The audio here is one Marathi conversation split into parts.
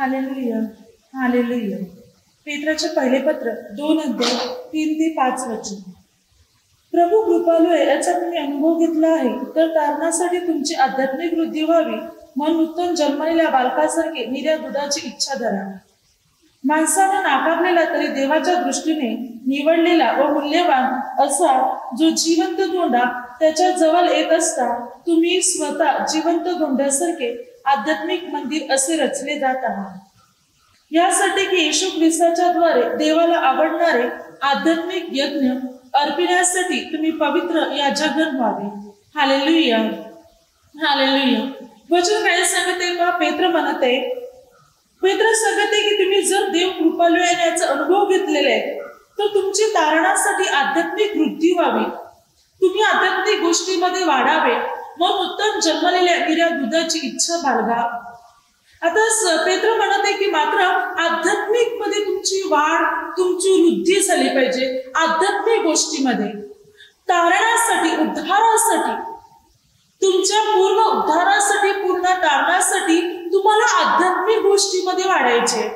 Hallelujah hallelujah. पेत्राचे पहिले पत्र दोन अध्याय तीन ते पाच वचन. प्रभू कृपालू आहे याचा तुम्ही अनुभव घेतला आहे. तर कारणासाठी तुमची आध्यात्मिक वृद्धी व्हावी म्हणून नूतन जन्मलेल्या बालकासारखे निर्या दुधाची इच्छा धरा. माणसाने नाकारलेला तरी देवाच्या दृष्टीने निवडलेला व मूल्यवान असा जो जिवंत धोंडा त्याच्याजवळ येत असता तुम्ही स्वतः जिवंत धोंड्यासारखे आध्यात्मिक मंदिर असे रचले जात आहात यासाठी की येशू ख्रिस्ताच्या द्वारे देवाला आवडणारे आध्यात्मिक यज्ञ अर्पिण्यासाठी तुम्ही पवित्र या जगन व्हावे. हालेलुया हालेलुया वचन काय सांगते? का पेत्र म्हणत आहे पेत्र सांगते की तुम्ही जर देव कृपालू आहे याचा अनुभव घेतलेला आहे तर तुमची तारणासाठी आध्यात्मिक वृद्धी व्हावी. तुम्ही आध्यात्मिक गोष्टीमध्ये वाढावे. मग उत्तम जन्मलेल्या हिऱ्या दुधाची इच्छा बाळगा. आता पेत्र म्हणत आहे की मात्र आध्यात्मिकमध्ये तुमची वाढ तुमची वृद्धी झाली पाहिजे आध्यात्मिक गोष्टीमध्ये. तारणासाठी उद्धारासाठी. तुमच्या पूर्ण उद्धारासाठी पूर्ण तारणासाठी तुम्हाला आध्यात्मिक गोष्टीमध्ये वाढायचे.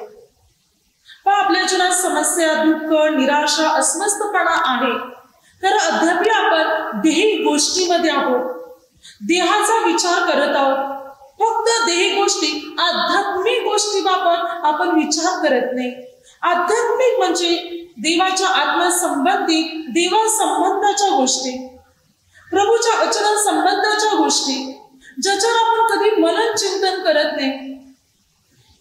पण आपल्या जीवनात समस्या दुःख निराशा अस्वस्थपणा आहे. तर अद्याप आपण देही गोष्टीमध्ये आहोत. देहाचा विचार करत आहोत. फक्त देही गोष्टी आध्यात्मिक गोष्टीबाबत आपण विचार करत नाही. आध्यात्मिक म्हणजे देवाच्या आत्मसंबंधी देवा संबंधाच्या गोष्टी. प्रभूच्या अचरण संबंधाच्या गोष्टी ज्याच्यावर आपण कधी मनन चिंतन करत नाही.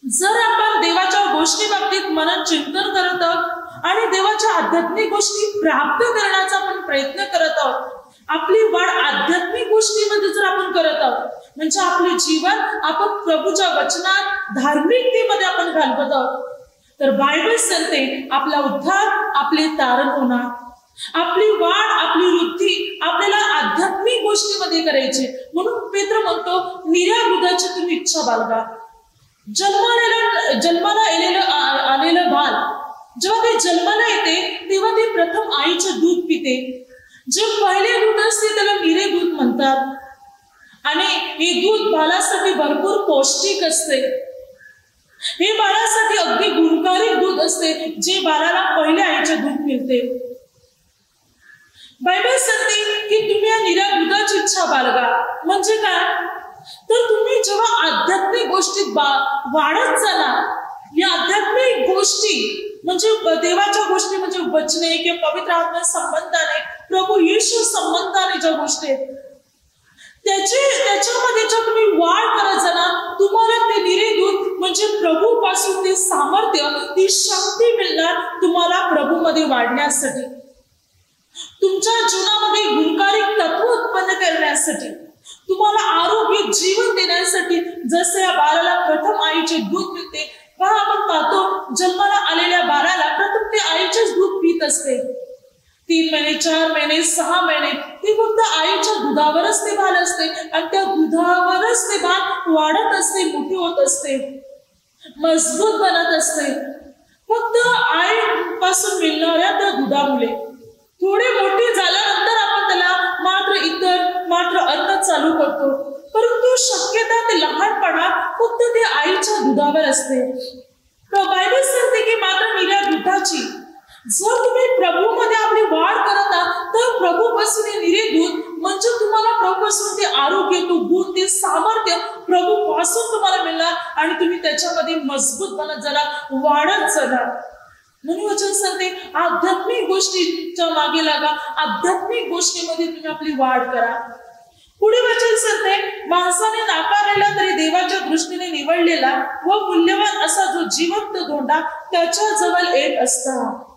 जर आपण देवाच्या गोष्टी बाबतीत मनन चिंतन करत आहोत आणि देवाच्या आध्यात्मिक गोष्टी प्राप्त करण्याचा आपण प्रयत्न करत आहोत आपली वाढ आध्यात्मिक गोष्टीमध्ये जर आपण करत आहोत म्हणजे आपले जीवन आपण प्रभूच्या वचनात धार्मिकतेमध्ये आपण घालवत आहोत तर बायबल सांगते आपला उद्धार आपले तारण होणार. आपली वाढ आपली वृद्धी आपल्याला आध्यात्मिक गोष्टीमध्ये करायची म्हणून पेत्र म्हणतो निर्या दुधाची तुम्ही इच्छा बाळगा. जन्माला जन्माला येलेलं आलेलं बाल जेव्हा ते जन्माला येते तेव्हा ते प्रथम आईचे दूध पिते. जे पहिले दूध असते त्याला मिरे दूध म्हणतात. आणि हे दूध बालासाठी भरपूर पौष्टिक असते. हे बाळासाठी अगदी गुणकारी दूध असते जे बाळाला पहिल्या आईचे दूध मिळते. बायबल सांगते की तुम्ही या निरा दुधाची इच्छा बाळगा. म्हणजे काय? तर तुम्ही जेव्हा आध्यात्मिक गोष्टीत बा- वाढत जाणार या आध्यात्मिक गोष्टी म्हणजे देवाच्या गोष्टी म्हणजे वचने किंवा पवित्र आत्म्या संबंधाने प्रभू येशू संबंधाने ज्या गोष्टी आहेत त्याचे त्याच्यामध्ये जर तुम्ही वाढ करत जाणार तुम्हाला ते निरे म्हणजे प्रभू पासून ते सामर्थ्य ती शक्ती मिळणार तुम्हाला प्रभूमध्ये वाढण्यासाठी. तुमच्या जीवनामध्ये गुणकारी तत्व उत्पन्न करण्यासाठी तुम्हाला आरोग्य जीवन देण्यासाठी जसे या बाळाला प्रथम आईचे दूध मिळते पहा आपण पाहतो जन्माला आलेल्या बाळाला प्रथम ते आईचेच दूध पित असते तीन महिने चार महिने सहा महिने. ते फक्त आईच्या दुधावरच ते बाल असते आणि त्या दुधावरच ते बाल वाढत असते मोठी होत असते. मजबूत बनत असते. फक्त आई पासून मिळणाऱ्या त्या दुधामुळे. थोडे मोठे झाल्यानंतर आपण त्याला मात्र इतर मात्र अन्न चालू करतो. परंतु शक्यता ते लहानपणा फक्त ते आईच्या दुधावर असते. तर बायबल सांगते की मात्र निर्या दुधाची जर तुम्ही प्रभूमध्ये आपली वाढ करत आहात तर प्रभूपासून पासून निरेदूत म्हणजे तुम्हाला प्रभूपासून ते आरोग्य तो गुण ते सामर्थ्य प्रभू पासून तुम्हाला मिळणार आणि तुम्ही त्याच्यामध्ये मजबूत बनत जाणार वाढत जाणार म्हणून वचन सांगते आध्यात्मिक गोष्टीच्या मागे लागा आध्यात्मिक गोष्टीमध्ये तुम्ही आपली वाढ करा. पुढे वचन सांगते माणसाने नाकारलेला तरी देवाच्या दृष्टीने निवडलेला व मूल्यवान असा जो जिवंत धोंडा त्याच्याजवळ येत असता.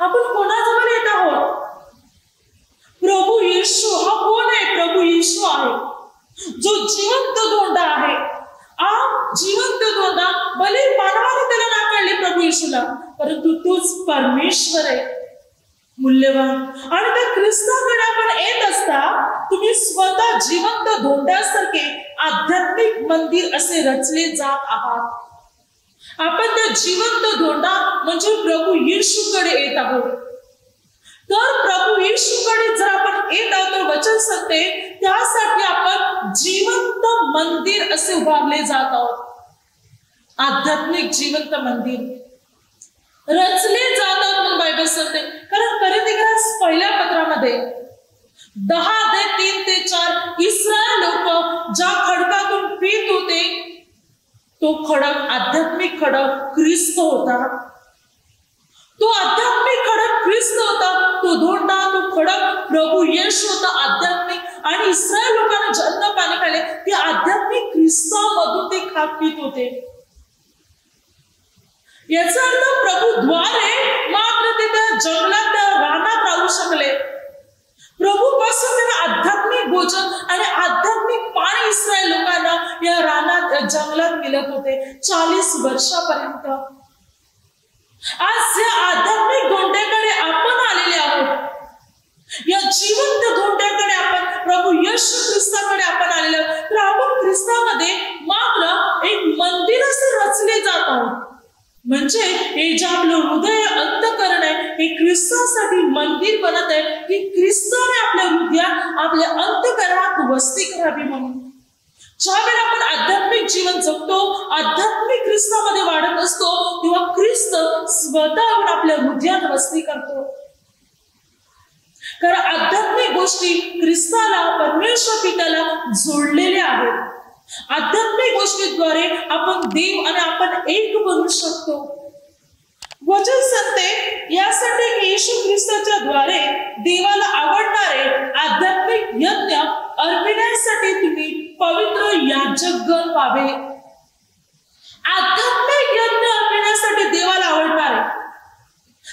आपण कोणाजवळ येत आहोत? प्रभू येशू हा कोण आहे? प्रभू येशू आहे. जो जिवंत धोंडा आहे. आ जिवंत धोंडा. भले मानवाने त्याला नाकारले प्रभू येशूला परंतु तोच परमेश्वर आहे. मूल्यवान. आणि त्या ख्रिस्ताकडे आपण येत असता तुम्ही स्वतः जिवंत धोंड्यासारखे आध्यात्मिक मंदिर असे रचले जात आहात. आपण त्या जिवंत धोंडा म्हणजे प्रभू येशूकडे येत आहोत. तर प्रभू येशूकडे जर आपण येत आहोत तर वचन सांगते त्यासाठी आपण जिवंत मंदिर असे उभारले जात आहोत. आध्यात्मिक जिवंत मंदिर. रचले जातात म्हणून बायबल सांगते. कारण खरेदीकरास पहिल्या पत्रामध्ये दहा ते तीन ते चार इस्रायल लोक ज्या खडकातून पीत होते तो खडक आध्यात्मिक खडक ख्रिस्त होता. तो आध्यात्मिक खडक ख्रिस्त होता. तो धोंडा तो खडक प्रभू यश होता आध्यात्मिक. आणि इस्रायल लोकांना जन्म पाणी खाले ते आध्यात्मिक ख्रिस्तामधून ते खात पित होते. याचा अर्थ प्रभू द्वारे मात्र ते त्या जंगलात त्या रानात राहू शकले. प्रभू पासून त्यांना आध्यात्मिक भोजन आणि आध्यात्मिक पाणी इस्रायल लोकांना या रानात जंगलात मिळत होते. चाळीस वर्षापर्यंत. आज या आध्यात्मिक धोंड्याकडे आपण आलेले आहोत. या जिवंत धोंड्याकडे आपण प्रभू यश ख्रिस्ताकडे आपण आलेलो आहोत. तर आपण ख्रिस्तामध्ये मात्र एक मंदिर असं रचले जात आहोत. म्हणजे हे जे आपलं हृदय अंतकरण आहे हे ख्रिस्तासाठी मंदिर बनत आहे की ख्रिस्ताने आपल्या हृदयात आपल्या अंतकरणात वस्ती करावी म्हणून. ज्या वेळेला आपण आध्यात्मिक जीवन जगतो आध्यात्मिक ख्रिस्तामध्ये वाढत असतो तेव्हा ख्रिस्त स्वतःहून आपल्या हृदयात वस्ती करतो. कारण आध्यात्मिक गोष्टी ख्रिस्ताला परमेश्वर पित्याला जोडलेल्या आहेत. आध्यात्मिक गोष्टीद्वारे आपण देव आणि आपण एक बनू शकतो. वचन सांगते यासाठी की येशू ख्रिस्ताच्या द्वारे देवाला आवडणारे आध्यात्मिक यज्ञ अर्पिण्यासाठी तुम्ही पवित्र याजकगण व्हावे. आध्यात्मिक यज्ञ अर्पिण्यासाठी देवाला आवडणारे.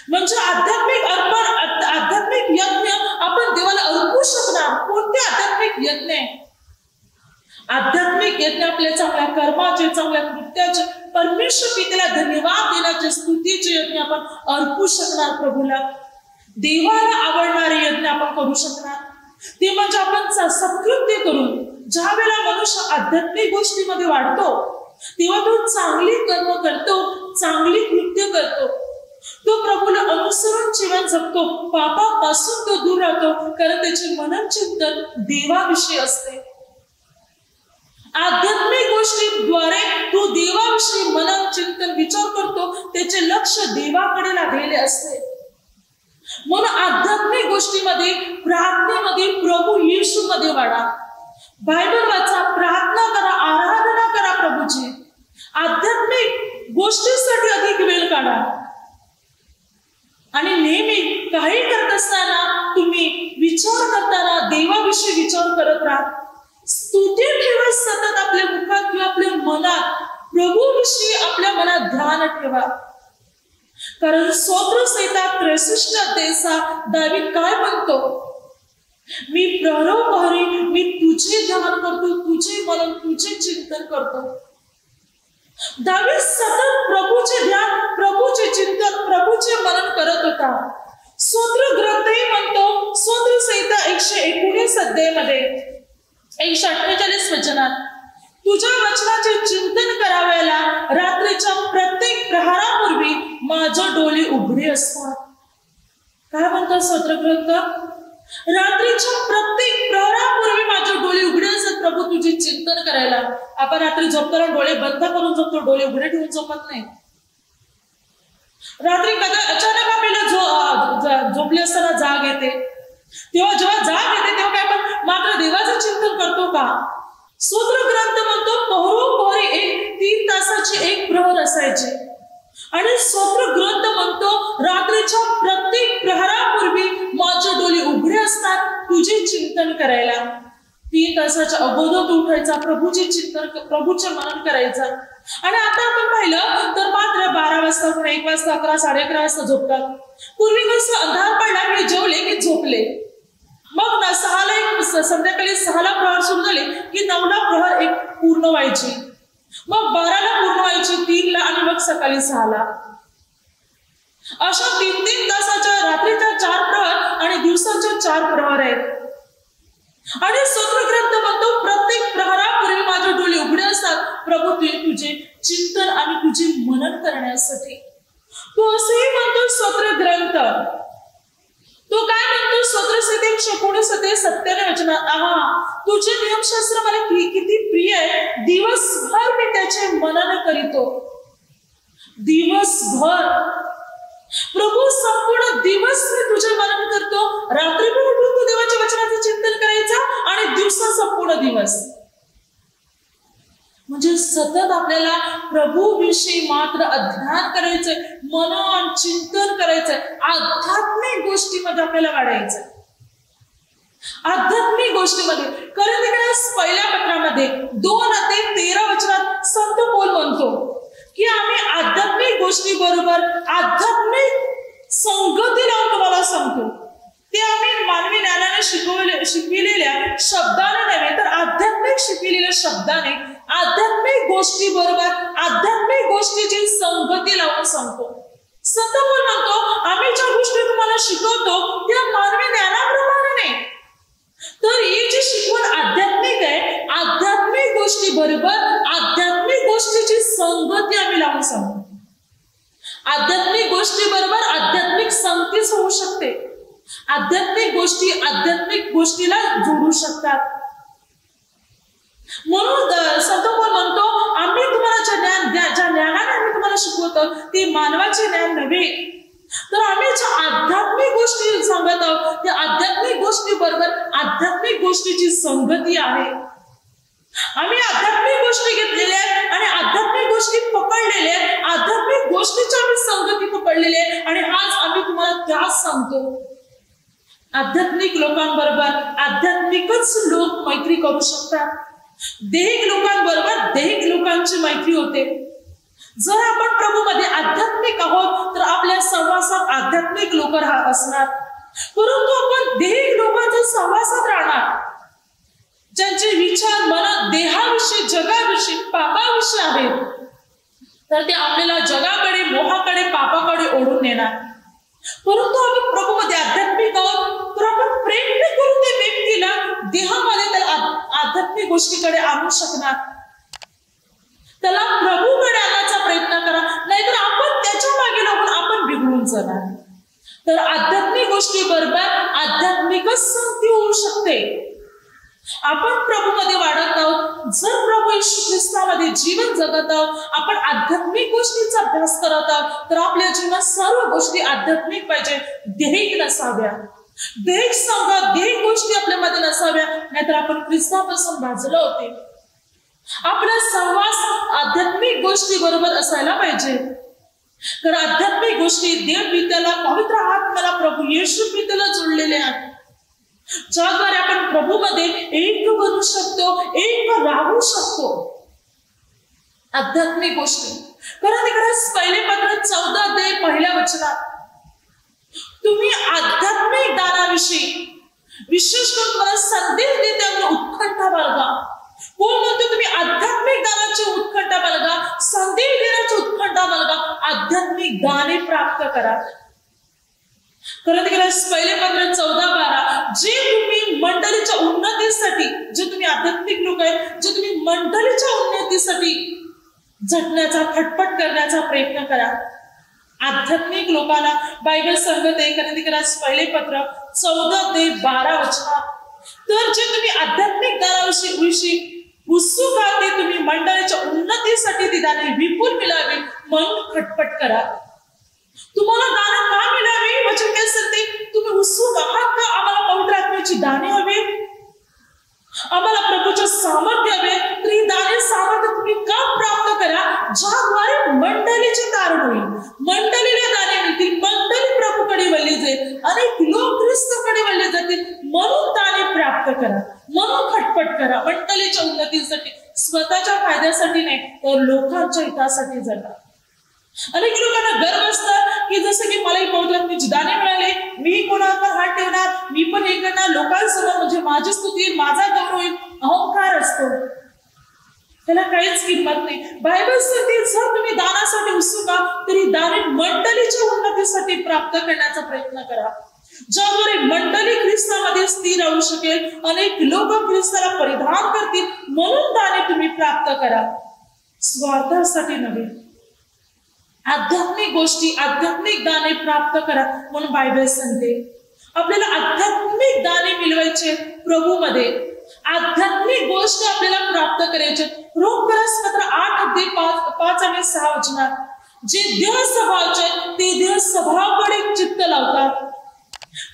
म्हणजे आध्यात्मिक अर्पण आध्यात्मिक यज्ञ आपण देवाला अर्पू शकणार. कोणते आध्यात्मिक यज्ञ? आहे आध्यात्मिक यज्ञ आपल्या चांगल्या कर्माचे चांगल्या कृत्याचे परमेश्वर पितेला धन्यवाद देण्याचे स्तुतीचे यज्ञ आपण अर्पू शकणार प्रभूला. देवाला आवडणारे यज्ञ आपण करू शकणार. ते म्हणजे आपण स- सत्कृत्य करून ज्या वेळेला मनुष्य आध्यात्मिक गोष्टीमध्ये वाढतो तेव्हा तो चांगली कर्म करतो चांगली कृत्य करतो. तो प्रभूला अनुसरून जीवन जगतो. पापापासून तो दूर राहतो. कारण त्याचे मनन चिंतन देवाविषयी असते. आध्यात्मिक गोष्टीद्वारे तो देवाविषयी मनन चिंतन विचार करतो त्याचे लक्ष देवाकडे लागलेले असते. म्हणून आध्यात्मिक गोष्टीमध्ये प्रार्थनेमध्ये प्रभू येशू मध्ये वाढा. बायबल वाचा प्रार्थना करा आराधना करा प्रभूची आध्यात्मिक गोष्टीसाठी अधिक वेळ काढा. आणि नेहमी काही करत असताना तुम्ही विचार करताना देवाविषयी विचार करत राहा. स्तुती ठेवा सतत आपल्या मुखात किंवा आपल्या मनात. प्रभूविषयी आपल्या मनात ध्यान ठेवा. कारण स्वत्र संहिता त्रेसष्ट अध्यायचा दावी काय म्हणतो? मी प्रहरी मी तुझे ध्यान करतो तुझे मनन तुझे चिंतन करतो. दावी सतत प्रभूचे ध्यान प्रभूचे चिंतन प्रभूचे मनन करत होता. स्वत्र ग्रंथही म्हणतो स्वत्र संहिता एकशे एकोणीस अध्यायमध्ये. एकशे अठ्ठेचाळीस वचनात. तुझ्या वचनाचे चिंतन करावयाला रात्रीच्या प्रत्येक प्रहारापूर्वी माझं डोळे उघडे असतात. काय म्हणतात स्वतंत्र ग्रंथ रात्रीच्या प्रत्येक प्रहरापूर्वी माझे डोळे उघडे असतात प्रभू तुझे चिंतन करायला. आपण रात्री झोपताना डोळे बंद करून झोपतो डोळे उघडे ठेवून झोपत नाही. रात्री कदा अचानक आपल्याला झोपले असताना जाग येते. तेव्हा जेव्हा जाग येते तेव्हा काय आपण मात्र देवाचं चिंतन करतो का? सूत्र ग्रंथ म्हणतो पहरोपहरी एक तीन तासाची एक प्रहर असायचे. आणि सूत्र ग्रंथ म्हणतो रात्रीच्या प्रत्येक प्रहरापूर्वी माझे डोळे उघडे असतात तुझे चिंतन करायला. तीन तासाच्या अगोदर उठायचा प्रभूचे चिंतन प्रभूचे मनन करायचा. आणि आता आपण पाहिलं तर मात्र बारा वाजता किंवा एक वाजता अकरा साडे अकरा वाजता झोपतात. पूर्वी कसं अंधार पडला की जेवले की झोपले. मग ना सहाला एक संध्याकाळी सहाला प्रहार सुरू झाले की नऊला प्रहार एक पूर्ण व्हायची. मग बाराला पूर्ण व्हायची तीनला आणि मग सकाळी सहाला. अशा तीन तीन तासाच्या रात्रीच्या चार प्रहार आणि दिवसाच्या चार प्रहार आहेत. आणि स्तोत्र म्हणतो प्रत्येक प्रहरापूर्वी माझे डोळे उघडे असतात. प्रभू तुझे तुझे चिंतन आणि तुझे मनन करण्यासाठी. तो असंही म्हणतो स्वत्र ग्रंथ. तो काय म्हणतो स्वत्र सते एकोणीस सते सत्याने वचनात आहा तुझे नियमशास्त्र मला कि- किती प्रिय आहे. दिवसभर मी त्याचे मनन करीतो. दिवसभर. प्रभू संपूर्ण दिवस मी तुझे मनन करतो रात्री पण उठून तू देवाच्या वचनाचं चिंतन करायचं आणि दिवसा संपूर्ण दिवस. म्हणजे सतत आपल्याला प्रभू विषयी मात्र अध्ययन करायचंय मनन चिंतन करायचंय आध्यात्मिक गोष्टीमध्ये आपल्याला वाढायचंय. आध्यात्मिक गोष्टीमध्ये कारण तिकडे पहिल्या पत्रामध्ये दोन ते तेरा वचनात संत पोल म्हणतो? की आम्ही आध्यात्मिक गोष्टी बरोबर आध्यात्मिक संगती लावून तुम्हाला सांगतो. ते आम्ही मानवी ज्ञानाने शिकवले शिकविलेल्या शब्दाने नव्हे तर आध्यात्मिक शिकविलेल्या शब्दाने आध्यात्मिक गोष्टी बरोबर आध्यात्मिक गोष्टीची संगती लावून सांगतो. सतत म्हणतो आम्ही ज्या गोष्टी तुम्हाला शिकवतो त्या मानवी ज्ञानाप्रमाणे नाही. तर ही जी शिकवण आध्यात्मिक आहे आध्यात्मिक गोष्टी बरोबर आध्यात्मिक गोष्टीची संगती आम्ही लावून सांगतो. आध्यात्मिक गोष्टी बरोबर आध्यात्मिक संगतीच होऊ शकते. आध्यात्मिक गोष्टी आध्यात्मिक गोष्टीला जोडू शकतात. म्हणून संत कोण म्हणतो आम्ही तुम्हाला ज्या ज्ञान ज्या ज्ञानाने आम्ही तुम्हाला शिकवतो ते मानवाचे ज्ञान नव्हे. तर आम्ही ज्या आध्यात्मिक गोष्टी सांगत आहोत. त्या आध्यात्मिक गोष्टी बरोबर आध्यात्मिक गोष्टीची संगती आहे. आम्ही आध्यात्मिक गोष्टी घेतलेल्या आहेत आणि आध्यात्मिक गोष्टी पकडलेल्या आहेत. आध्यात्मिक गोष्टीच्या आम्ही संगती पकडलेली आहे आणि आज आम्ही तुम्हाला त्याच सांगतो. आध्यात्मिक लोकांबरोबर आध्यात्मिकच लोक मैत्री करू शकतात. देहिक लोकांबरोबर देहिक लोकांची मैत्री होते. जर आपण प्रभूमध्ये आध्यात्मिक आहोत तर आपल्या सहवासात आध्यात्मिक लोक राहत असणार. परंतु आपण देहिक लोकांच्या सहवासात राहणार. ज्यांचे विचार मनात देहाविषयी जगाविषयी पापाविषयी आहेत तर ते आपल्याला जगाकडे मोहाकडे पापाकडे ओढून नेणार. परंतु आम्ही प्रभूमध्ये आध्यात्मिक आहोत तर आपण प्रेम करून त्या व्यक्तीला देहामध्ये त्याला आध्यात्मिक गोष्टीकडे आणू शकणार. त्याला प्रभूकडे आणायचा प्रयत्न करा. नाहीतर आपण त्याच्यामागे लागून आपण बिघडून जाणार. तर आध्यात्मिक गोष्टी बरोबर आध्यात्मिकच संधी होऊ शकते. आपण प्रभूमध्ये वाढत आहोत. जर प्रभू येशू ख्रिस्तामध्ये जीवन जगत आहोत आपण आध्यात्मिक गोष्टींचा अभ्यास करत आहोत तर आपल्या जीवनात सर्व गोष्टी आध्यात्मिक पाहिजे. देहिक नसाव्या. देहिक सांगा देहिक गोष्टी आपल्यामध्ये नसाव्या. नाहीतर आपण ख्रिस्तापासून भाजलं होते. आपला संवास आध्यात्मिक गोष्टी बरोबर असायला पाहिजे. तर आध्यात्मिक गोष्टी देव पित्याला पवित्र आत्म्याला प्रभू येशू पित्याला जोडलेले आहेत. ज्याद्वारे आपण प्रभूमध्ये एक बनू शकतो एक राहू शकतो. आध्यात्मिक गोष्टी. कारण इकडे पहिले पत्र चौदा दे पहिल्या वचनात. तुम्ही आध्यात्मिक दानाविषयी विशेष करून मला संदेश देते उत्कंठा बाळगा. हो म्हणतो तुम्ही आध्यात्मिक दानाची उत्खंडा बाळगा संदेश देण्याची उत्खंडा बाळगा आध्यात्मिक दाने प्राप्त करा. खरं ते पहिले पंधरा चौदा बारा जे तुम्ही मंडळीच्या उन्नतीसाठी जे तुम्ही आध्यात्मिक लोक आहेत जे तुम्ही मंडळीच्या उन्नतीसाठी झटण्याचा खटपट करण्याचा प्रयत्न करा. आध्यात्मिक लोकांना बायबल सांगत आहे कारण तिकडे पहिले पत्र चौदा ते बारा वचनात तर जे तुम्ही आध्यात्मिक दाराविषयी विषयी उत्सुक आहात ते तुम्ही मंडळाच्या उन्नतीसाठी ती दाने विपुल मिळावी. म्हणून खटपट करा. तुम्हाला दाने का मिळावी? वचन काय सांगते तुम्ही उत्सुक आहात का? आम्हाला पवित्र आत्म्याची दाने हवी. आम्हाला प्रभूचे सामर्थ्य हवे. तरी दाने सामर्थ्य तुम्ही का प्राप्त करा? ज्याद्वारे मंडळीचे कारण होईल. मंडळीला दाने मिळतील मंडळी प्रभूकडे वळली जाईल अनेक लोक ख्रिस्तकडे वळले जातील. म्हणून दाने प्राप्त करा. म्हणून खटपट करा. मंडळीच्या उन्नतीसाठी स्वतःच्या फायद्यासाठी नाही तर लोकांच्या हितासाठी जगा. अनेक लोकांना गर्व असतात की जसं की मलाही पवित्रात्म्याची दाणे मिळाले मी कोणावर हात ठेवणार मी पण हे करणार. लोकांसमोर म्हणजे माझी स्तुती माझा गौरव होईल अहंकार असतो. त्याला काहीच किंमत नाही. बायबल सांगते जर तुम्ही दानासाठी उत्सुका तरी दाने मंडळीच्या उन्नतीसाठी प्राप्त करण्याचा प्रयत्न करा. ज्याद्वारे मंडळी ख्रिस्तामध्ये स्थिर राहू शकेल अनेक लोक ख्रिस्ताला परिधान करतील म्हणून दाने तुम्ही प्राप्त करा. स्वार्थासाठी नव्हे. आध्यात्मिक गोष्टी आध्यात्मिक दाने प्राप्त करा म्हणून बायबल सांगते. आपल्याला आध्यात्मिक दाने मिळवायचे प्रभूमध्ये. आध्यात्मिक गोष्ट आपल्याला प्राप्त करायचे. रोमपरस मात्र आठ अगदी पाच पाच आणि सहा वचनात जे देह स्वभावचे ते देह स्वभावाकडे चित्त लावतात.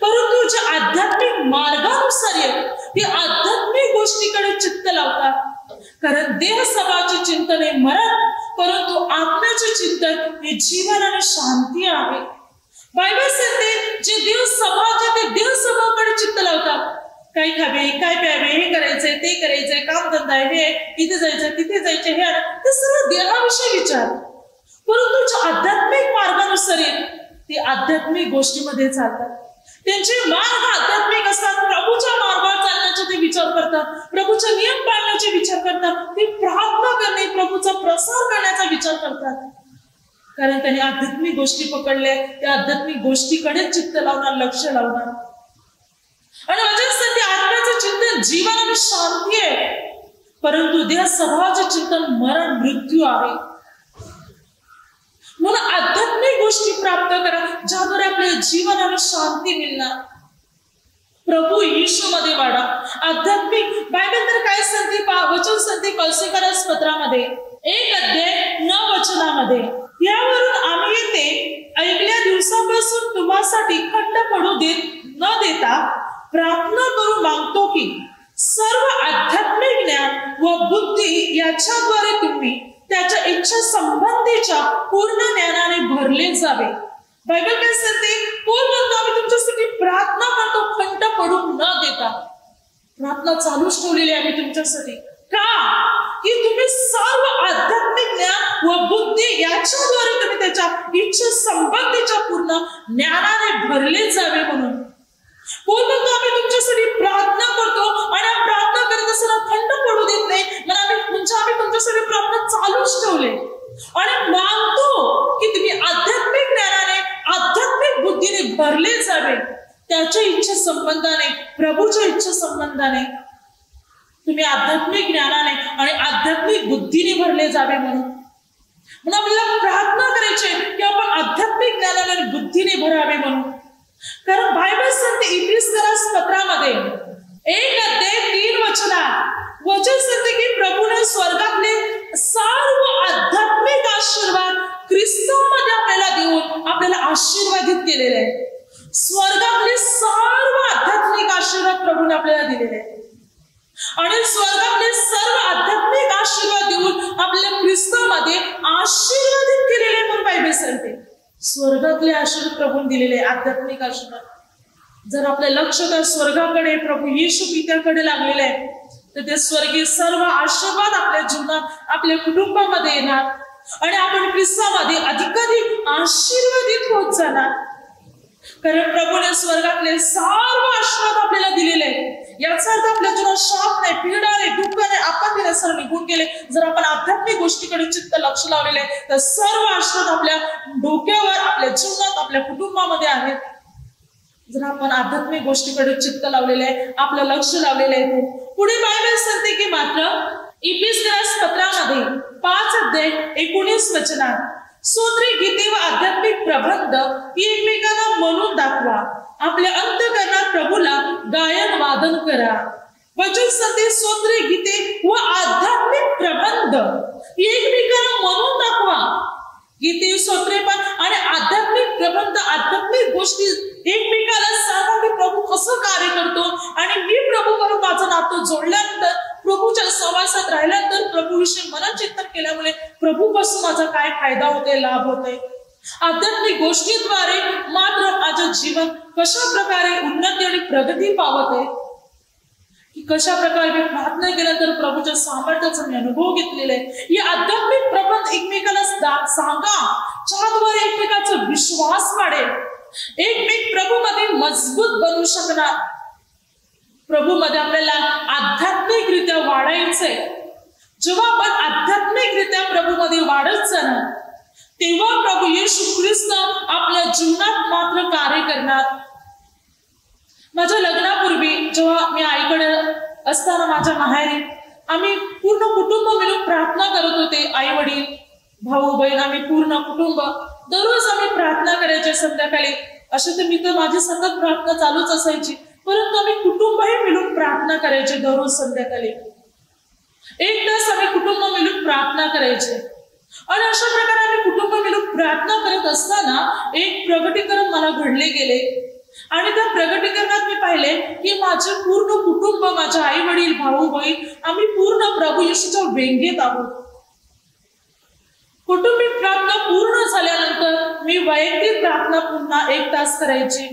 परंतु जे आध्यात्मिक मार्गानुसार आहेत ते आध्यात्मिक गोष्टीकडे चित्त लावतात. कारण देह स्वभावाचे चिंतन मरण परंतु आत्म्याचे चिंतन हे जीवन आणि शांती आहे. बायबल सांगते जे देव स्वभावाचे ते देव स्वभावाकडे चित्त लावतात. काय खावे काय प्यावे हे करायचंय ते करायचंय काम धंदा आहे हे इथे जायचं तिथे जायचे हे ते सर्व देहाविषयी विचार. परंतु आध्यात्मिक मार्गानुसार ते आध्यात्मिक गोष्टीमध्ये चालतात. त्यांचे मार्ग आध्यात्मिक असतात. प्रभूच्या मार्गावर चालण्याचे ते विचार करतात. प्रभूचे नियम पाळण्याचे विचार करतात. ते प्रार्थना करणे प्रभूचा प्रसार करण्याचा विचार करतात. कारण त्यांनी आध्यात्मिक गोष्टी पकडल्या. त्या आध्यात्मिक गोष्टीकडे चित्त लावणार लक्ष लावणार. आणि अजय आत्म्याचं चिंतन जीवन आणि शांती आहे. परंतु देह स्वभावाचे चिंतन मरण मृत्यू आहे. म्हणून आध्यात्मिक गोष्टी प्राप्त करा ज्याद्वारे आपल्या जीवनाला शांती मिळणार. प्रभू येशू मध्ये वाढा. आध्यात्मिक बायबल तर काय संधी पा- वचन संधी कौशिकरस पत्रामध्ये एक अध्याय न वचनामध्ये. यावरून आम्ही येते ऐकल्या दिवसापासून तुम्हासाठी खंड पडू देत न देता प्रार्थना करून मागतो की सर्व आध्यात्मिक ज्ञान व बुद्धी याच्याद्वारे तुम्ही त्याच्या इच्छा संबंधीच्या पूर्ण ज्ञानाने भरले जावे. बायबल काय सांगते? कोण म्हणतो आम्ही तुमच्यासाठी प्रार्थना करतो खंड पडून न देता. प्रार्थना चालूच ठेवलेली आहे आम्ही तुमच्यासाठी. का? की तुम्ही सर्व आध्यात्मिक ज्ञान व बुद्धी याच्याद्वारे तुम्ही त्याच्या इच्छा संबंधीच्या पूर्ण ज्ञानाने भरले जावे म्हणून. कोण आम्ही तुमच्यासाठी प्रार्थना करतो आणि आम्ही प्रार्थना करत असताना थंड पडू देत नाही. मग आम्ही तुमच्या आम्ही तुमच्यासाठी प्रार्थना चालूच ठेवले. आणि मानतो की तुम्ही आध्यात्मिक ज्ञानाने आध्यात्मिक बुद्धीने भरले जावे. त्याच्या इच्छा संबंधाने प्रभूच्या इच्छा संबंधाने तुम्ही आध्यात्मिक ज्ञानाने आणि आध्यात्मिक बुद्धीने भरले जावे म्हणून. म्हणून आपल्याला प्रार्थना करायची की आपण आध्यात्मिक ज्ञानाने आणि बुद्धीने भरावे म्हणून. कारण बायबल सांगते इफिसकरास पत्रामध्ये एक अध्याय तीन वचनात वचन सांगते की प्रभूने स्वर्गातले सर्व आध्यात्मिक आशीर्वाद ख्रिस्तामध्ये आपल्याला देऊन आपल्याला आशीर्वादित केलेले आहे स्वर्गातले सर्व आध्यात्मिक आशीर्वाद प्रभूने आपल्याला दिलेले आहे आणि स्वर्गातले सर्व आध्यात्मिक आशीर्वाद देऊन आपल्या ख्रिस्तामध्ये आशीर्वादित केलेले म्हणून बायबल सांगते. स्वर्गातले आशीर्वाद प्रभून दिलेले आध्यात्मिक आशीर्वाद. जर आपलं लक्ष तर स्वर्गाकडे प्रभू येशू पित्याकडे लागलेले आहे तर ते स्वर्गीय सर्व आशीर्वाद आपल्या जीवनात आपल्या कुटुंबामध्ये येणार. आणि आपण ख्रिस्तामध्ये अधिकाधिक कारण प्रभूने स्वर्गातले सर्व आशीर्वाद आपल्याला दिलेले आहेत. याचा अर्थ आपल्या जीवनात शाप नाही पीडा नाही दुःख नाही सर्व निघून गेले. जर आपण आध्यात्मिक गोष्टीकडे चित्त लक्ष लावलेले तर सर्व आशीर्वाद आपल्या डोक्यावर आपल्या जीवनात आपल्या कुटुंबामध्ये आहेत. जर आपण आध्यात्मिक गोष्टीकडे चित्त लावलेले आहे आपलं लक्ष लावलेलं आहे पुढे बायबल सांगते की मात्र इपिसग्रास पत्रामध्ये पाच अध्याय एकोणीस वचनात सोत्री गीते व आध्यात्मिक प्रबंध एकमेकांना म्हणून दाखवा. आपल्या अंतकरणात प्रभूला गायन वादन करा. वचन संदेश सोत्री गीते व आध्यात्मिक प्रबंध एकमेकांना म्हणून दाखवा. गीते सोत्रे पण आणि आध्यात्मिक प्रबंध आध्यात्मिक गोष्टी एकमेकाला सांगा की प्रभू कसं कार्य करतो आणि मी प्रभू बरोबर माझं नातं जोडल्यानंतर प्रभूच्या सहवासात राहिल्यानंतर प्रभूविषयी मनाची केल्यामुळे प्रभूपासून माझा काय फायदा होते लाभ होते आध्यात्मिक गोष्टीद्वारे मात्र माझं जीवन कशा प्रकारे उन्नती आणि प्रगती पावत? आहे की कशा प्रकारे मी प्रार्थना केल्यानंतर प्रभूच्या सामर्थ्याचा मी अनुभव घेतलेला आहे? ही आध्यात्मिक प्रबंध एकमेकाला सांगा ज्याद्वारे एकमेकाचा विश्वास वाढेल. एकमेक प्रभूमध्ये मजबूत बनू शकणार. प्रभूमध्ये आपल्याला आध्यात्मिकरित्या वाढायचंय. जेव्हा आपण आध्यात्मिकरित्या प्रभूमध्ये वाढत जाणार तेव्हा प्रभू येशू ख्रिस्त आपल्या जीवनात मात्र कार्य करणार. माझ्या लग्नापूर्वी जेव्हा मी आईकडे असताना माझ्या माहेरी आम्ही पूर्ण कुटुंब मिळून प्रार्थना करत होते आई वडील भाऊ बहीण आम्ही पूर्ण कुटुंब दररोज आम्ही प्रार्थना करायचे संध्याकाळी. असे तर मी तर माझी सतत प्रार्थना चालूच असायची परंतु आम्ही कुटुंबही मिळून प्रार्थना करायचे दररोज संध्याकाळी. एक तास प्रार्थना करायचे. आणि अशा प्रकारे आम्ही कुटुंब मिळून प्रार्थना करत असताना एक प्रगटीकरण मला घडले गेले. आणि त्या प्रगटीकरणात मी पाहिले की माझे पूर्ण कुटुंब माझे आई वडील भाऊ बहीण आम्ही पूर्ण प्रभू येशूच्या व्यंगेत आहोत. कुटुंबिक प्रार्थना पूर्ण झाल्यानंतर मी वैयक्तिक प्रार्थना पुन्हा एक तास करायची.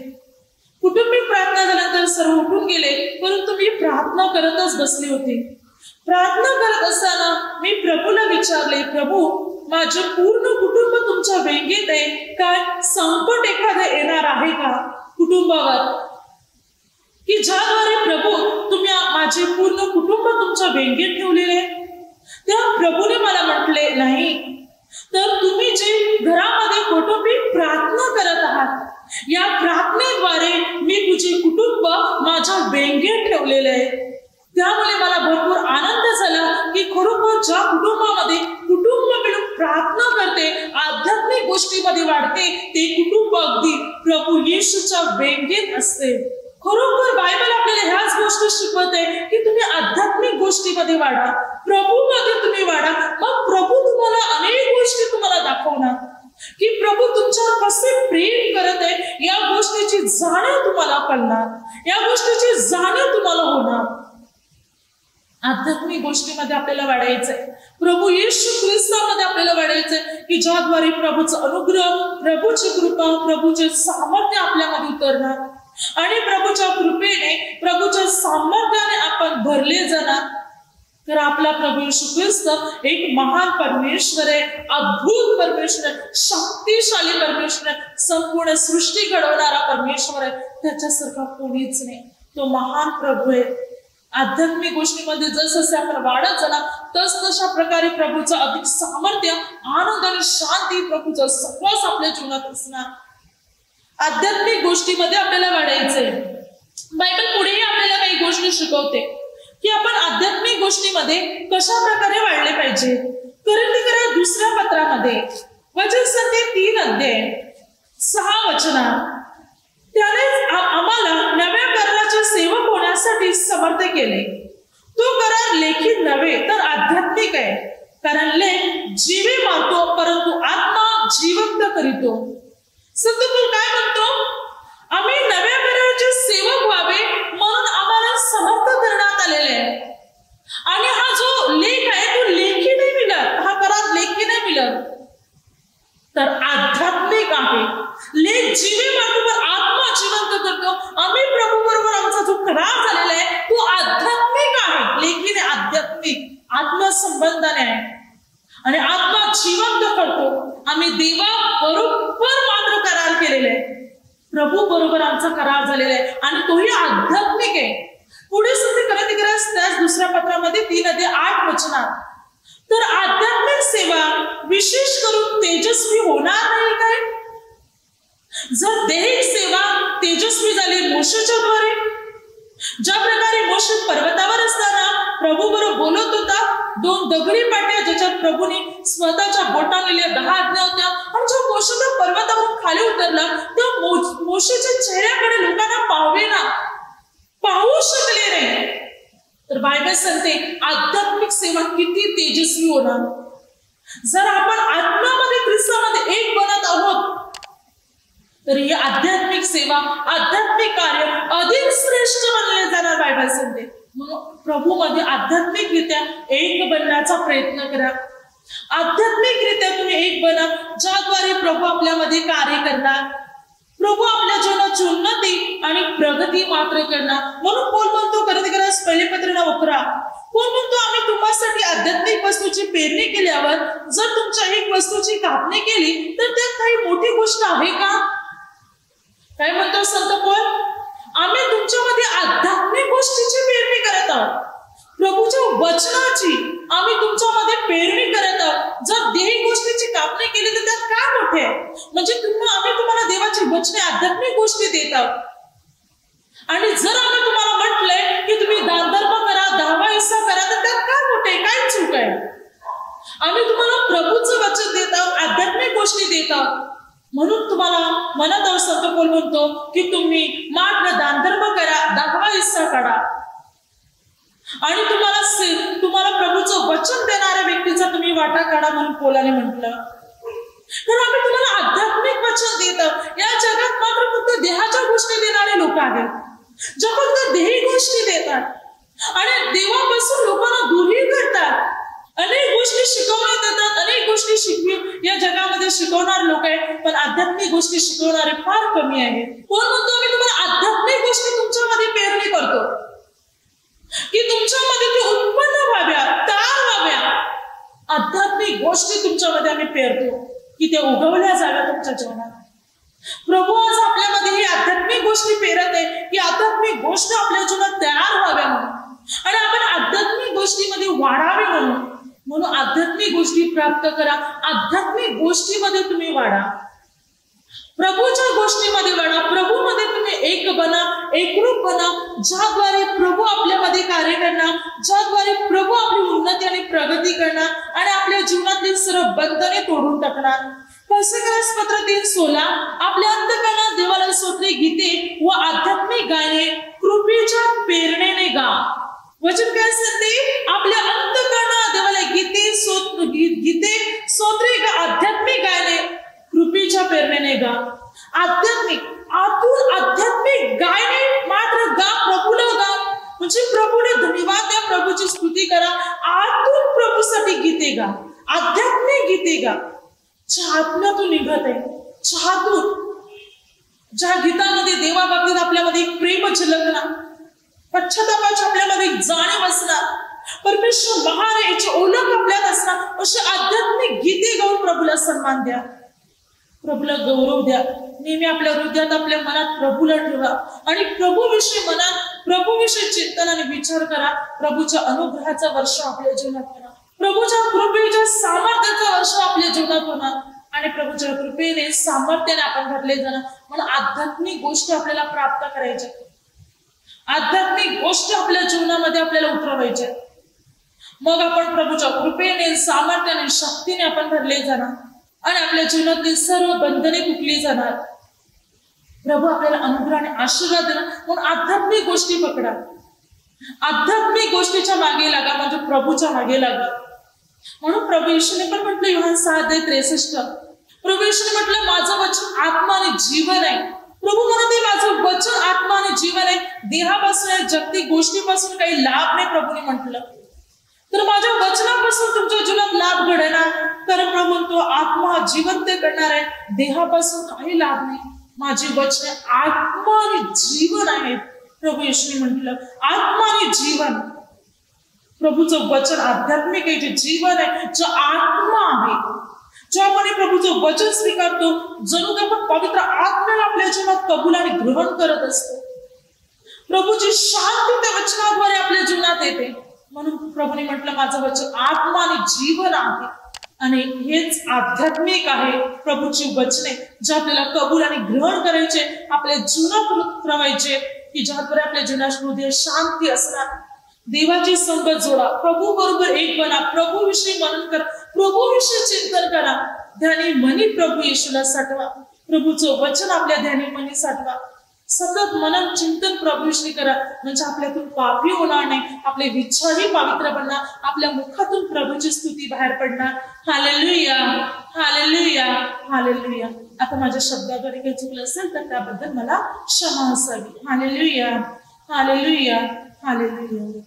कुटुंबिक प्रार्थना झाल्यानंतर सर्व उठून गेले परंतु मी प्रार्थना करतच बसली होती. प्रार्थना करत असताना मी प्रभूला विचारले प्रभू माझे पूर्ण कुटुंब तुमच्या व्यंगेत आहे. काय संकट एखादं येणार आहे का कुटुंबावर? की ज्याद्वारे प्रभू तुम्ही माझे पूर्ण कुटुंब तुमच्या व्यंगेत ठेवलेले त्या प्रभूने मला म्हटले नाही. तर तुम्ही जे घरामध्ये कौटुंबिक प्रार्थना करत आहात या प्रार्थनेद्वारे मी तुझे कुटुंब माझ्या व्यंगेत ठेवलेले आहे. त्यामुळे मला भरपूर की खरोखर ज्या कुटुंबामध्ये कुटुंब मिळून प्रार्थना करते आध्यात्मिक गोष्टीमध्ये वाढते ते कुटुंब अगदी प्रभू येशूच्या व्यंगेत असते. खरोखर बायबल आपल्याला ह्याच गोष्टी शिकवते की तुम्ही आध्यात्मिक गोष्टीमध्ये वाढा प्रभू मध्ये तुम्ही वाढा मग प्रभू तुम्हाला अनेक गोष्टी तुम्हाला दाखवणार. की प्रभू तुमच्यावर कसे प्रेम करत आहे या गोष्टीची जाणीव तुम्हाला कळणार या गोष्टीची जाणीव तुम्हाला होणार. आध्यात्मिक गोष्टीमध्ये आपल्याला वाढायचंय. प्रभू येशू ख्रिस्तामध्ये आपल्याला वाढायचंय की ज्याद्वारे प्रभूचं अनुग्रह प्रभूची कृपा प्रभूचे सामर्थ्य आपल्यामध्ये उतरणार. आणि प्रभूच्या कृपेने प्रभूच्या सामर्थ्याने आपण भरले जाणार. तर आपला प्रभू येशू ख्रिस्त एक महान परमेश्वर आहे अद्भुत परमेश्वर आहे शक्तिशाली परमेश्वर आहे संपूर्ण सृष्टी घडवणारा परमेश्वर आहे. त्याच्यासारखा कोणीच नाही. तो महान प्रभू आहे. आध्यात्मिक गोष्टीमध्ये जसं आपण वाढत जाणार तस तशा प्रकारे प्रभूचं अधिक सामर्थ्य आनंद आणि शांती प्रभूचा सहवास आपल्या जीवनात असणार. आध्यात्मिक गोष्टीमध्ये आपल्याला वाढायचंय. बायबल पुढेही आपल्याला काही गोष्टी शिकवते की आपण आध्यात्मिक गोष्टीमध्ये कशा प्रकारे वाढले पाहिजे? करंटी करा दुसऱ्या पत्रामध्ये. वचन संधी तीन अध्याय सहा वचना. त्याने आम्हाला नव्या कर्णाचे सेवक होण्यासाठी समर्थ केले. तो करार लेखी नव्हे तर आध्यात्मिक आहे. कारण लेख जीवे मारतो परंतु आत्मा जिवंत करीतो. संत काय म्हणतो? आम्ही नव्या कराराचे सेवक व्हावे म्हणून आम्हाला समर्थ करण्यात आलेले आहे. आणि हा जो लेख आहे तो लेखी नाही मिळत. हा करार लेखी नाही मिळत. तर आध्यात्मिक आहे. लेख जीवे मार्गावर आत्मा जिवंत करतो. आम्ही करार झालेला आहे. तो आध्यात्मिक आहे. लेखीने आध्यात्मिक आत्मसंबंधाने आहे. आणि आत्मा जिवंत करतो. आम्ही देवा बरोबर मात्र करार केलेले आहे. प्रभू बरोबर आमचा करार झालेला आहे. आणि तोही आध्यात्मिक आहे. पुढे सुद्धा करत करास त्याच दुसऱ्या पत्रामध्ये तीन अधे आठ वचनात. तर आध्यात्मिक सेवा विशेष करून तेजस्वी होणार नाही काय? जर दैहिक सेवा तेजस्वी झाली मोशेच्या द्वारे ज्या प्रकारे मोशे पर्वतावर असताना प्रभू बरोबर बोलत होता दोन दगडी पाट्या ज्याच्यात प्रभूने स्वतःच्या बोटाने दहा आज्ञा होत्या आणि जो मोशेला पर्वतावरून खाली उतरला त्या मोशेच्या चेहऱ्याकडे लोकांना पाहवे ना पाहू शकले नाही. तर बायबल सांगते आध्यात्मिक सेवा किती तेजस्वी होणार. जर आपण आत्म्यामध्ये ख्रिस्तामध्ये एक बनत आहोत तर ही आध्यात्मिक सेवा आध्यात्मिक कार्य अधिक श्रेष्ठ बनले जाणार बायबल सांगते म्हणून प्रभू मध्ये आध्यात्मिकरित्या एक बनण्याचा प्रयत्न करा. आध्यात्मिकरित्या तुम्ही एक बना ज्याद्वारे प्रभू आपल्यामध्ये कार्य करणार. प्रभू आपल्या जीवनात उन्नती आणि प्रगती मात्र करणार. म्हणून कोण म्हणतो करत करा पहिले पत्र ना कोण म्हणतो आम्ही तुम्हासाठी आध्यात्मिक वस्तूची पेरणी केल्यावर जर तुमच्या एक वस्तूची कापणी केली तर त्यात काही मोठी गोष्ट आहे का? काय म्हणतो संत कोण आम्ही तुमच्यामध्ये आध्यात्मिक गोष्टीची पेरणी करत आहोत. प्रभूच्या वचनाची आम्ही तुमच्यामध्ये पेरणी करत आहोत. जर देही गोष्टीची कापणी केली तर त्यात काय मोठे आहे? म्हणजे तुम्हाला आम्ही तुम्हाला देवाची वचने आध्यात्मिक गोष्टी देत आहोत. आणि जर आम्ही तुम्हाला म्हटलंय की तुम्ही दानधर्म करा दहावा हिस्सा करा तर त्यात काय मोठे काय चूक आहे? आम्ही तुम्हाला प्रभूचं वचन देत आहोत आध्यात्मिक गोष्टी देत आहोत. म्हणून तुम्हाला मनात संत बोल म्हणतो की तुम्ही मात्र दानधर्म करा दहावा हिस्सा काढा. आणि तुम्हाला तुम्हाला प्रभूचं वचन देणाऱ्या व्यक्तीचा तुम्ही तुम्ही वाटा काढा म्हणून पोलाने म्हटलं. तर आम्ही तुम्हाला आध्यात्मिक वचन देत या जगात मात्र फक्त देहाच्या गोष्टी देणारे लोक आहेत. जे फक्त देही गोष्टी देतात. आणि देवापासून लोकांना दूरही करतात. अनेक गोष्टी शिकवण्यात येतात अनेक गोष्टी शिकवी या जगामध्ये शिकवणार लोक आहेत पण आध्यात्मिक गोष्टी शिकवणारे फार कमी आहेत. कोण म्हणतो मी तुम्हाला आध्यात्मिक गोष्टी तुमच्यामध्ये पेरणी करतो? की तुमच्यामध्ये ते उत्पन्न व्हाव्या तयार व्हाव्या? आध्यात्मिक गोष्टी तुमच्यामध्ये आम्ही पेरतो की ते उगवल्या जाव्या तुमच्या जीवनात. प्रभू आज आपल्यामध्ये ही आध्यात्मिक गोष्टी पेरत आहे की आध्यात्मिक गोष्ट आपल्या जीवनात तयार व्हाव्या म्हणून. आणि आपण आध्यात्मिक गोष्टीमध्ये वाढावे म्हणून. म्हणून आध्यात्मिक गोष्टी प्राप्त करा. आध्यात्मिक गोष्टीमध्ये तुम्ही वाढा. प्रभूच्या गोष्टीमध्ये वाढा. प्रभूमध्ये तुम्ही एक बना एकरूप बना. ज्याद्वारे प्रभू आपल्यामध्ये कार्य करणार ज्याद्वारे प्रभू आपली उन्नती आणि प्रगती करणार आणि आपल्या जीवनातील सर्व बंधने तोडून टाकणार. पत्र तीन सोला. आपल्या अंतकरणात देवाला सोत्रे गीते व आध्यात्मिक गाणे कृपेच्या प्रेरणेने गा. वचन काय सांगते? आपल्या अंतकरणात देवाला गीते सोत गीते सोत्रे गा आध्यात्मिक गायने कृपेच्या प्रेरणेने गा. आध्यात्मिक आतून आध्यात्मिक गायने मात्र गा प्रभूला गा. म्हणजे प्रभूने धन्यवाद द्या प्रभूची स्तुती करा. आतून प्रभूसाठी गीते गा. आध्यात्मिक गीते गा. चहातून निघत आहे. चहातून. ज्या गीतामध्ये देवाबाबतीत आपल्यामध्ये एक प्रेम झलकला पश्चातापाची आपल्यामध्ये जाणीव असणार. परमेश्वर महान याची ओळख आपल्यात असणार. असे आध्यात्मिक गीते गाऊन प्रभूला सन्मान द्या. प्रभूला गौरव द्या. नेहमी आपल्या हृदयात आपल्या मनात प्रभूला ठेवा. आणि प्रभूविषयी मनात प्रभूविषयी चिंतन आणि विचार करा. प्रभूच्या अनुग्रहाचा वर्ष आपल्या जीवनात करा प्रभूच्या कृपेच्या सामर्थ्याचा वर्ष आपल्या जीवनात होणार. आणि प्रभूच्या कृपेने सामर्थ्याने आपण भरले जाणार. म्हणून आध्यात्मिक गोष्टी आपल्याला प्राप्त करायच्या आध्यात्मिक गोष्ट आपल्या जीवनामध्ये आपल्याला उतरवायच्या मग आपण प्रभूच्या कृपेने सामर्थ्याने शक्तीने आपण भरले जाणार. आणि आपल्या जीवनातील सर्व बंधने तुटली जाणार. प्रभू आपल्याला अनुग्रह आणि आशीर्वाद देणार. म्हणून आध्यात्मिक गोष्टी पकडा. आध्यात्मिक गोष्टीच्या मागे लागा म्हणजे प्रभूच्या मागे लागा. म्हणून प्रभू येशूने पण म्हटलं युहान सहा दे त्रेसष्ट. प्रभू येशूने म्हटलं माझं वचन आत्मा आणि जीवन आहे. प्रभू म्हणते माझं वचन आत्मा आणि जीवन आहे देहापासून जगती गोष्टीपासून काही लाभ नाही प्रभूने म्हटलं. तर माझ्या वचनापासून तुमच्या जीवनात लाभ घडेना तर प्रभू म्हणतो आत्मा जिवंत करणार आहे. देहापासून काही लाभ नाही. माझी वचने आत्मा आणि जीवन आहेत प्रभू येशूने म्हटलं आत्मा आणि जीवन. प्रभूचं वचन आध्यात्मिक आहे जे जीवन आहे जो आत्मा आहे. ज्यामुळे प्रभूचं वचन स्वीकारतो जणू आपण पवित्र आत्म्याला आपल्या जीवनात कबूल आणि ग्रहण करत असतो. प्रभूची शांती त्या वचनाद्वारे आपल्या जीवनात येते. म्हणून प्रभूने म्हटलं माझं वचन आत्मा आणि जीवन आहे. आणि हेच आध्यात्मिक आहे प्रभूची वचने जे आपल्याला कबूल आणि ग्रहण करायचे आपल्या जीवनात प्रवायचे की ज्याद्वारे आपल्या जीवनात हृदय शांती असणार. देवाची संगत जोडा. प्रभू बरोबर एक बना. प्रभू विषयी मनन करा. प्रभू विषयी चिंतन करा. ध्यानी मनी प्रभू येशूला साठवा. प्रभूचं वचन आपल्या ध्यानी मनी साठवा. सतत मनन चिंतन प्रभूश्री करा. म्हणजे आपल्यातून पापी होणार नाही. आपले विचारही पवित्र बनणार. आपल्या मुखातून प्रभूची स्तुती बाहेर पडणार. हालेलुया. हालेलुया. हालेलुया. आता माझ्या शब्दाद्वारे काही चुकलं असेल तर त्याबद्दल मला क्षमा असावी. हालेलुया. हालेलुया. हालेलुया.